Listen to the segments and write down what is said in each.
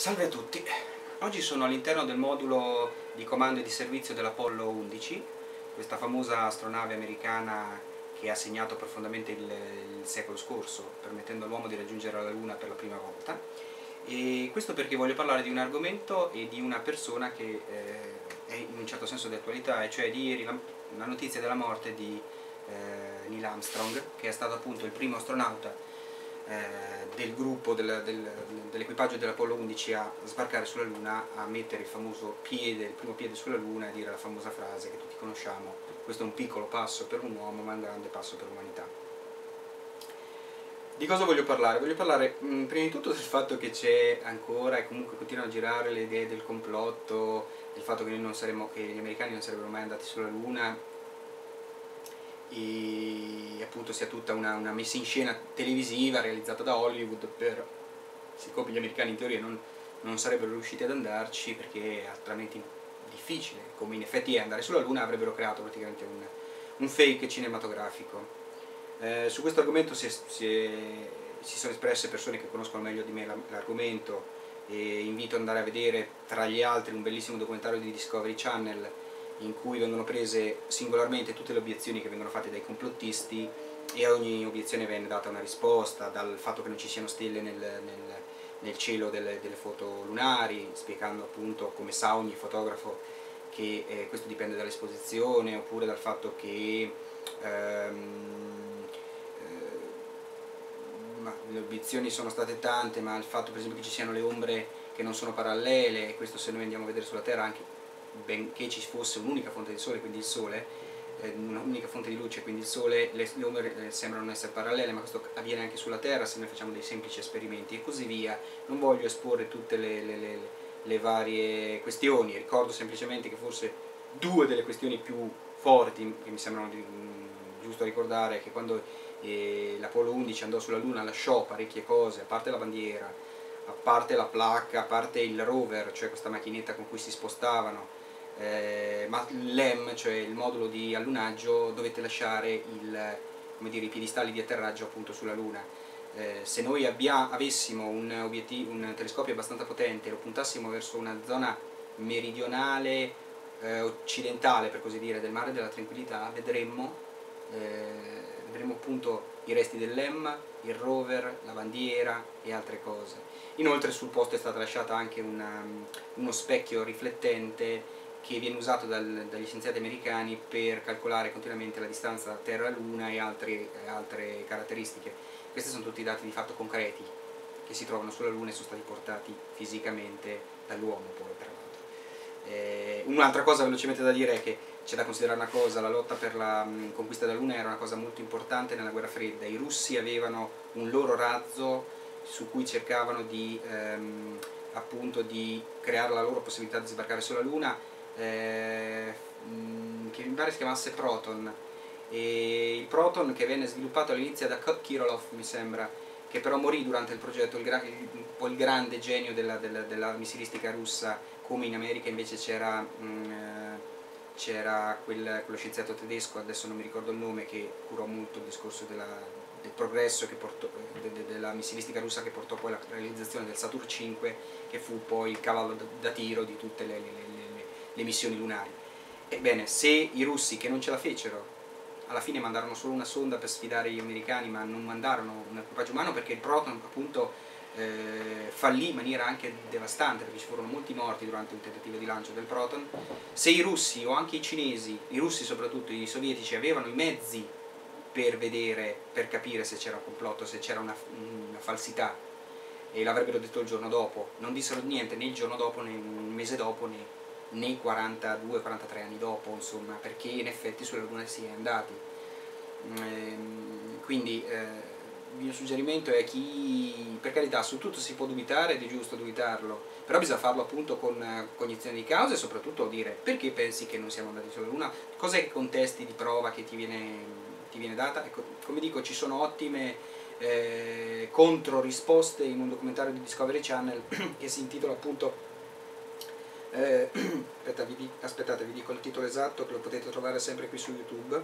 Salve a tutti, oggi sono all'interno del modulo di comando e di servizio dell'Apollo 11, questa famosa astronave americana che ha segnato profondamente il, il secolo scorso, permettendo all'uomo di raggiungere la Luna per la prima volta. E questo perché voglio parlare di un argomento e di una persona che eh, è in un certo senso di attualità, e cioè di ieri la, la notizia della morte di eh, Neil Armstrong, che è stato appunto il primo astronauta del gruppo del, del, dell'equipaggio dell'Apollo 11 a sbarcare sulla Luna, a mettere il famoso piede, il primo piede sulla Luna e dire la famosa frase che tutti conosciamo, questo è un piccolo passo per un uomo ma un grande passo per l'umanità. Di cosa voglio parlare? Voglio parlare mh, mm, prima di tutto del fatto che c'è ancora e comunque continuano a girare le idee del complotto, del fatto che, saremo, che gli americani non sarebbero mai andati sulla Luna e appunto sia tutta una, una, messa in scena televisiva realizzata da Hollywood per, siccome gli americani in teoria non, non sarebbero riusciti ad andarci perché è altrimenti difficile, come in effetti è andare sulla Luna, avrebbero creato praticamente un, un fake cinematografico. Eh, su questo argomento si, si, si, sono espresse persone che conoscono meglio di me l'argomento e invito ad andare a vedere tra gli altri un bellissimo documentario di Discovery Channel in cui vengono prese singolarmente tutte le obiezioni che vengono fatte dai complottisti e a ogni obiezione viene data una risposta, dal fatto che non ci siano stelle nel, nel, nel cielo delle, delle, foto lunari, spiegando appunto come sa ogni fotografo che eh, questo dipende dall'esposizione, oppure dal fatto che ehm, eh, le obiezioni sono state tante, ma il fatto per esempio che ci siano le ombre che non sono parallele, e questo se noi andiamo a vedere sulla Terra anche benché ci fosse un'unica fonte di sole, quindi il sole, eh, un'unica fonte di luce, quindi il sole, le, le ombre eh, sembrano essere parallele, ma questo avviene anche sulla Terra se noi facciamo dei semplici esperimenti e così via. Non voglio esporre tutte le, le, le, varie questioni, ricordo semplicemente che forse due delle questioni più forti che mi sembrano di, mm, giusto ricordare che quando eh, l'Apollo 11 andò sulla Luna lasciò parecchie cose, a parte la bandiera, a parte la placca, a parte il rover, cioè questa macchinetta con cui si spostavano, eh, ma l'EM, cioè il modulo di allunaggio, dovete lasciare il, dire, i piedistalli di atterraggio appunto sulla Luna. Eh, se noi abbia, avessimo un, un, telescopio abbastanza potente e lo puntassimo verso una zona meridionale, eh, occidentale per così dire, del mare della tranquillità, vedremmo, eh, vedremmo appunto i resti dell'EM, il rover, la bandiera e altre cose. Inoltre sul posto è stata lasciata anche una, uno specchio riflettente che viene usato dal, dagli scienziati americani per calcolare continuamente la distanza Terra-Luna e altre, altre caratteristiche. Questi sono tutti dati di fatto concreti che si trovano sulla Luna e sono stati portati fisicamente dall'uomo poi tra l'altro. Eh, un'altra cosa velocemente da dire è che c'è da considerare una cosa, la lotta per la mh, conquista della Luna era una cosa molto importante nella guerra fredda, i russi avevano un loro razzo su cui cercavano di, ehm, appunto, di creare la loro possibilità di sbarcare sulla Luna eh, mm, che mi pare si chiamasse Proton. E il Proton che venne sviluppato all'inizio da Kirillov mi sembra che però morì durante il progetto il, gra il, il grande genio della, della, della, missilistica russa come in America invece c'era mm, c'era quel, quello scienziato tedesco, adesso non mi ricordo il nome, che curò molto il discorso della, del progresso portò, de, de, della missilistica russa che portò poi alla realizzazione del Saturn 5 che fu poi il cavallo da, da tiro di tutte le, le, le missioni lunari. Ebbene, se i russi che non ce la fecero, alla fine mandarono solo una sonda per sfidare gli americani, ma non mandarono un equipaggio umano perché il Proton appunto eh, fallì in maniera anche devastante, perché ci furono molti morti durante un tentativo di lancio del Proton, se i russi o anche i cinesi, i russi soprattutto, i sovietici, avevano i mezzi per vedere, per capire se c'era un complotto, se c'era una, una falsità, e l'avrebbero detto il giorno dopo, non dissero niente né il giorno dopo né un mese dopo né nei 42-43 anni dopo, insomma, perché in effetti sulla Luna si è andati. Ehm, quindi eh, il mio suggerimento è chi, per carità, su tutto si può dubitare ed è giusto dubitarlo, però bisogna farlo appunto con cognizione di causa e soprattutto dire perché pensi che non siamo andati sulla Luna, cos'è che contesti di prova che ti viene, ti viene data. Ecco, come dico, ci sono ottime eh, contro risposte in un documentario di Discovery Channel che si intitola appunto eh, aspettate, vi dico il titolo esatto che lo potete trovare sempre qui su YouTube.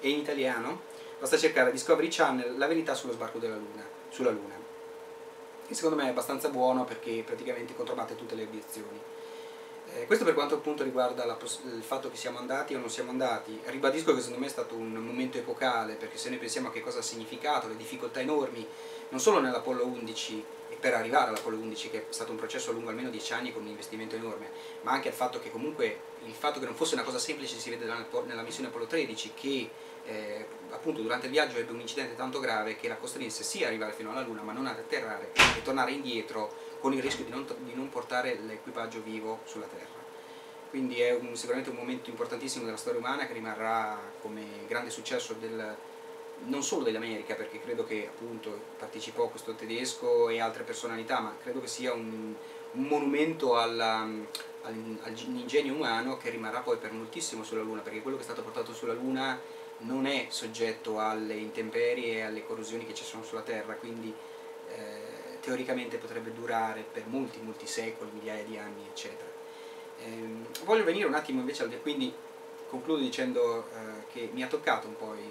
È in italiano, basta cercare Discovery Channel, la verità sullo sbarco della Luna, sulla Luna. che secondo me è abbastanza buono perché praticamente controbatte tutte le obiezioni. Eh, questo per quanto appunto riguarda il fatto che siamo andati o non siamo andati. Ribadisco che secondo me è stato un momento epocale, perché se noi pensiamo a che cosa ha significato, le difficoltà enormi, non solo nell'Apollo 11 e per arrivare all'Apollo 11, che è stato un processo lungo almeno 10 anni con un investimento enorme, ma anche il fatto che comunque il fatto che non fosse una cosa semplice si vede nella missione Apollo 13, che eh, appunto durante il viaggio ebbe un incidente tanto grave che la costrinse sì a arrivare fino alla Luna, ma non ad atterrare e tornare indietro con il rischio di non, di non portare l'equipaggio vivo sulla Terra. Quindi è un, sicuramente un momento importantissimo della storia umana che rimarrà come grande successo del, non solo dell'America, perché credo che appunto partecipò questo tedesco e altre personalità, ma credo che sia un, un monumento alla, all'ingegno umano che rimarrà poi per moltissimo sulla Luna, perché quello che è stato portato sulla Luna non è soggetto alle intemperie e alle corrosioni che ci sono sulla Terra, quindi eh, teoricamente potrebbe durare per molti, molti secoli, migliaia di anni, eccetera. Eh, voglio venire un attimo invece al... quindi concludo dicendo eh, che mi ha toccato un po' il,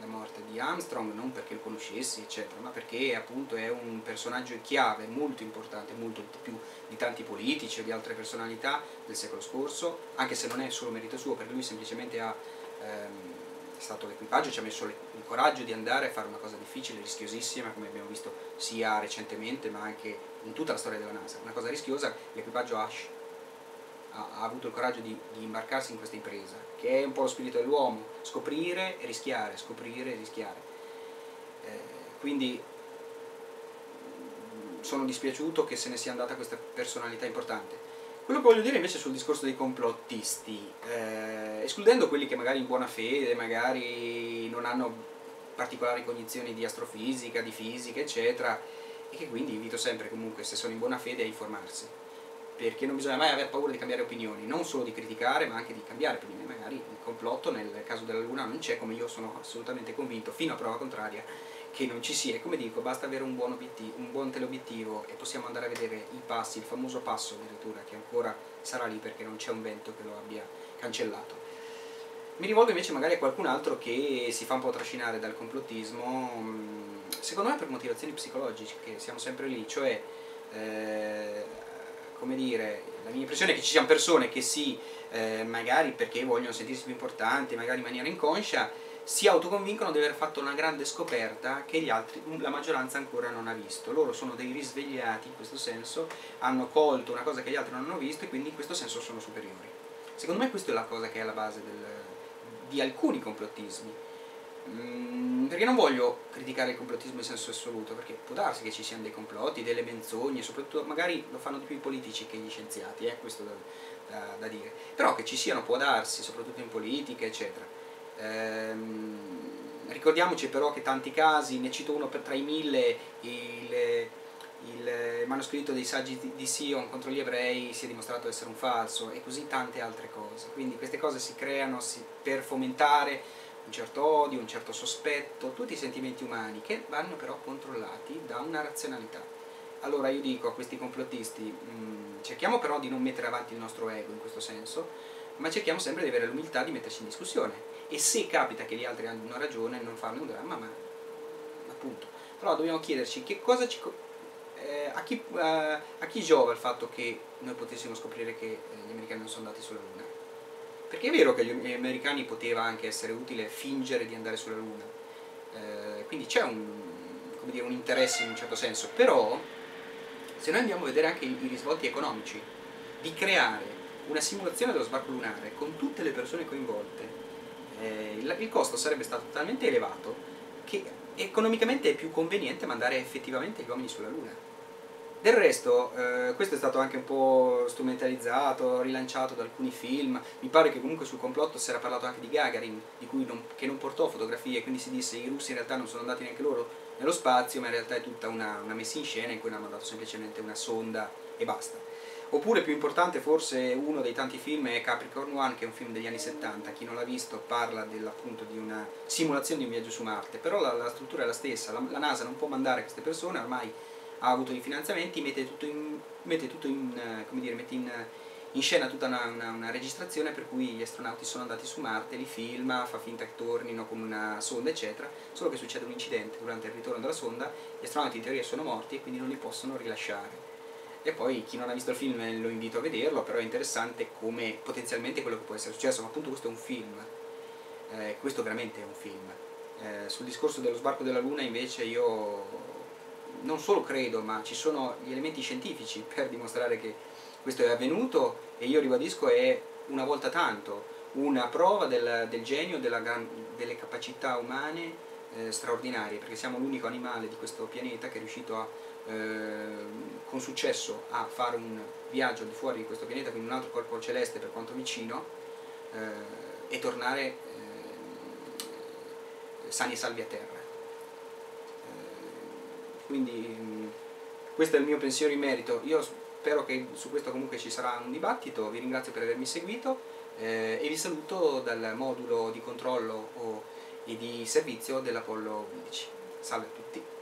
la morte di Armstrong, non perché lo conoscessi, eccetera, ma perché appunto è un personaggio chiave, molto importante, molto più di tanti politici o di altre personalità del secolo scorso, anche se non è solo merito suo, perché lui semplicemente ha... Ehm, è stato l'equipaggio, ci ha messo il coraggio di andare a fare una cosa difficile, rischiosissima, come abbiamo visto sia recentemente ma anche in tutta la storia della NASA. Una cosa rischiosa, l'equipaggio Ash ha, ha, avuto il coraggio di, di, imbarcarsi in questa impresa, che è un po' lo spirito dell'uomo, scoprire e rischiare, scoprire e rischiare. Eh, quindi sono dispiaciuto che se ne sia andata questa personalità importante. Quello che voglio dire invece sul discorso dei complottisti, eh, escludendo quelli che magari in buona fede, magari non hanno particolari cognizioni di astrofisica, di fisica, eccetera, e che quindi invito sempre comunque, se sono in buona fede, a informarsi. Perché non bisogna mai aver paura di cambiare opinioni, non solo di criticare, ma anche di cambiare opinioni. Magari il complotto nel caso della Luna non c'è, come io sono assolutamente convinto, fino a prova contraria, che non ci sia. Come dico, basta avere un buon, un buon teleobiettivo e possiamo andare a vedere i passi, il famoso passo addirittura, che ancora sarà lì perché non c'è un vento che lo abbia cancellato. Mi rivolgo invece magari a qualcun altro che si fa un po' trascinare dal complottismo, mm, secondo me per motivazioni psicologiche, siamo sempre lì, cioè, eh, come dire, la mia impressione è che ci siano persone che si, eh, magari perché vogliono sentirsi più importanti, magari in maniera inconscia, si autoconvincono di aver fatto una grande scoperta che gli altri, la maggioranza ancora non ha visto. Loro sono dei risvegliati in questo senso, hanno colto una cosa che gli altri non hanno visto e quindi in questo senso sono superiori. Secondo me questa è la cosa che è alla base del, di alcuni complottismi. Mm, perché non voglio criticare il complottismo in senso assoluto, perché può darsi che ci siano dei complotti, delle menzogne, soprattutto magari lo fanno di più i politici che gli scienziati, eh, questo da, da, da dire. Però che ci siano può darsi, soprattutto in politica, eccetera ricordiamoci però che tanti casi, ne cito uno per tra i mille, il, il manoscritto dei saggi di Sion contro gli ebrei si è dimostrato essere un falso e così tante altre cose. Quindi queste cose si creano per fomentare un certo odio, un certo sospetto, tutti i sentimenti umani che vanno però controllati da una razionalità. Allora io dico a questi complottisti, mh, mm, cerchiamo però di non mettere avanti il nostro ego in questo senso, ma cerchiamo sempre di avere l'umiltà di metterci in discussione e se capita che gli altri hanno ragione non farne un dramma, ma appunto. Però dobbiamo chiederci che cosa ci, eh, a, chi, eh, a, chi, giova il fatto che noi potessimo scoprire che eh, gli americani non sono andati sulla Luna. Perché è vero che agli americani poteva anche essere utile fingere di andare sulla Luna, eh, quindi c'è un, dire, un interesse in un certo senso, però se noi andiamo a vedere anche i risvolti economici di creare una simulazione dello sbarco lunare con tutte le persone coinvolte eh, il, costo sarebbe stato talmente elevato che economicamente è più conveniente mandare effettivamente gli uomini sulla Luna. Del resto, eh, questo è stato anche un po' strumentalizzato, rilanciato da alcuni film, mi pare che comunque sul complotto si era parlato anche di Gagarin, di non, che non portò fotografie, quindi si disse che i russi in realtà non sono andati neanche loro nello spazio, ma in realtà è tutta una, una messa in scena in cui hanno mandato semplicemente una sonda e basta. Oppure più importante forse uno dei tanti film è Capricorn One, che è un film degli anni 70, chi non l'ha visto parla appunto di una simulazione di un viaggio su Marte, però la, la struttura è la stessa, la, la, NASA non può mandare queste persone, ormai ha avuto i finanziamenti, mette tutto in, mette tutto in, come dire, mette in, in scena tutta una, una, una, registrazione per cui gli astronauti sono andati su Marte, li filma, fa finta che tornino con una sonda eccetera, solo che succede un incidente durante il ritorno della sonda, gli astronauti in teoria sono morti e quindi non li possono rilasciare. E poi chi non ha visto il film lo invito a vederlo, però è interessante come potenzialmente quello che può essere successo, ma appunto questo è un film, eh, questo veramente è un film. Eh, sul discorso dello sbarco della Luna invece io non solo credo, ma ci sono gli elementi scientifici per dimostrare che questo è avvenuto e io ribadisco è una volta tanto una prova del, del genio, della, delle capacità umane eh, straordinarie, perché siamo l'unico animale di questo pianeta che è riuscito a, eh, con successo a fare un viaggio al di fuori di questo pianeta, quindi un altro corpo celeste per quanto vicino, eh, e tornare eh, sani e salvi a terra. Eh, quindi questo è il mio pensiero in merito. Io spero che su questo comunque ci sarà un dibattito, vi ringrazio per avermi seguito eh, e vi saluto dal modulo di controllo o, e di servizio dell'Apollo 11. Salve a tutti!